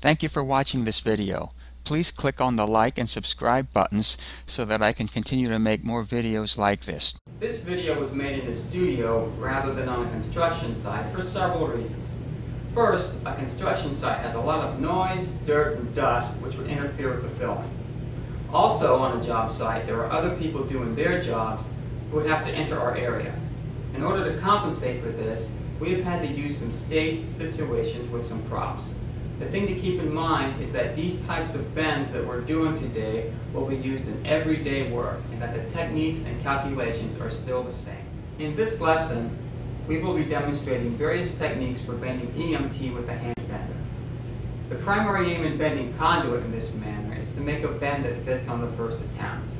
Thank you for watching this video. Please click on the like and subscribe buttons so that I can continue to make more videos like this. This video was made in a studio rather than on a construction site for several reasons. First, a construction site has a lot of noise, dirt, and dust which would interfere with the filming. Also on a job site, there are other people doing their jobs who would have to enter our area. In order to compensate for this, we have had to use some staged situations with some props. The thing to keep in mind is that these types of bends that we're doing today will be used in everyday work and that the techniques and calculations are still the same. In this lesson, we will be demonstrating various techniques for bending EMT with a hand bender. The primary aim in bending conduit in this manner is to make a bend that fits on the first attempt.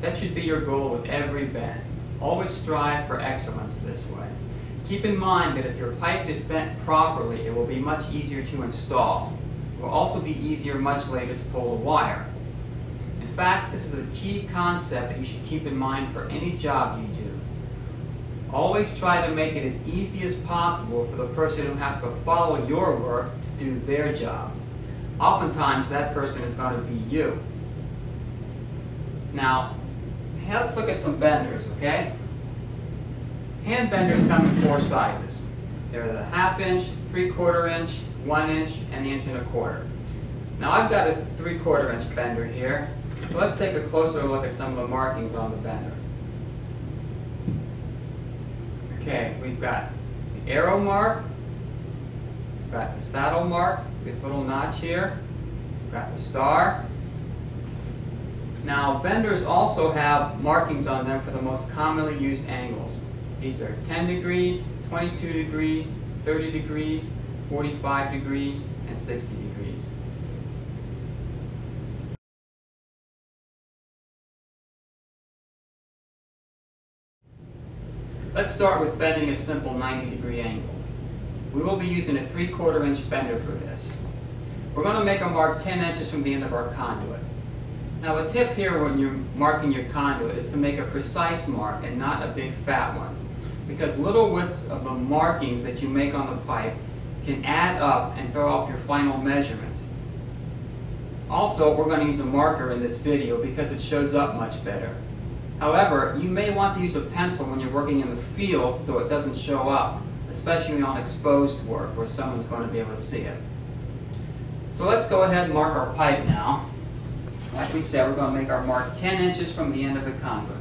That should be your goal with every bend. Always strive for excellence this way. Keep in mind that if your pipe is bent properly, it will be much easier to install. It will also be easier much later to pull the wire. In fact, this is a key concept that you should keep in mind for any job you do. Always try to make it as easy as possible for the person who has to follow your work to do their job. Oftentimes, that person is going to be you. Now, let's look at some benders, okay? Hand benders come in four sizes. They're the half inch, three quarter inch, one inch, and the inch and a quarter. Now I've got a three quarter inch bender here. So let's take a closer look at some of the markings on the bender. Okay, we've got the arrow mark, we've got the saddle mark, this little notch here, we've got the star. Now benders also have markings on them for the most commonly used angles. These are 10 degrees, 22 degrees, 30 degrees, 45 degrees, and 60 degrees. Let's start with bending a simple 90 degree angle. We will be using a 3 quarter inch bender for this. We're going to make a mark 10 inches from the end of our conduit. Now a tip here when you're marking your conduit is to make a precise mark and not a big fat one because little widths of the markings that you make on the pipe can add up and throw off your final measurement. Also, we're going to use a marker in this video because it shows up much better. However, you may want to use a pencil when you're working in the field so it doesn't show up, especially on exposed work where someone's going to be able to see it. So let's go ahead and mark our pipe now. Like we said, we're going to make our mark 10 inches from the end of the conduit.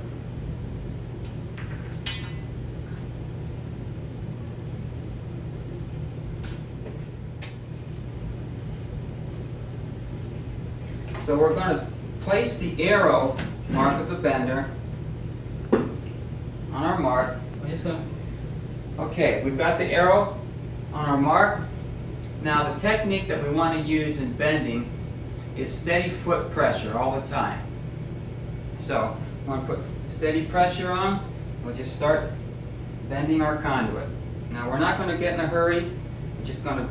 So we're going to place the arrow mark of the bender on our mark. We're going okay, we've got the arrow on our mark. Now the technique that we want to use in bending is steady foot pressure all the time. So we want to put steady pressure on. We'll just start bending our conduit. Now we're not going to get in a hurry. We're just going to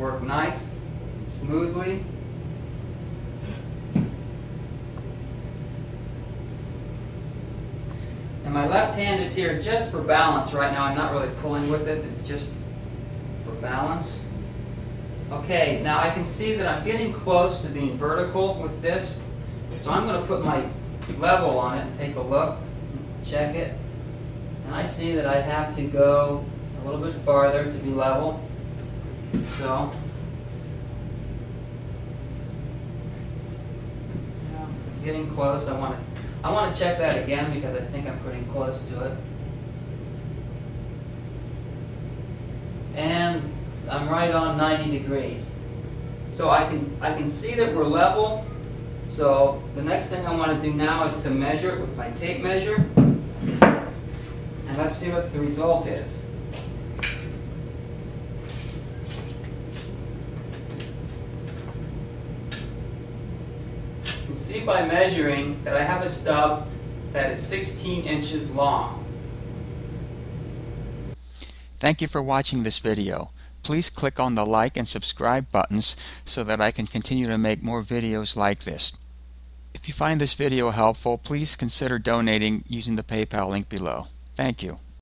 work nice and smoothly my left hand is here just for balance right now. I'm not really pulling with it. It's just for balance. Okay, now I can see that I'm getting close to being vertical with this. So I'm going to put my level on it and take a look, check it. And I see that I have to go a little bit farther to be level. So, getting close. I want to I want to check that again because I think I'm pretty close to it. And I'm right on 90 degrees. So I can, I can see that we're level. So the next thing I want to do now is to measure it with my tape measure. And let's see what the result is. By measuring that I have a stub that is 16 inches long. Thank you for watching this video. Please click on the like and subscribe buttons so that I can continue to make more videos like this. If you find this video helpful, please consider donating using the PayPal link below. Thank you.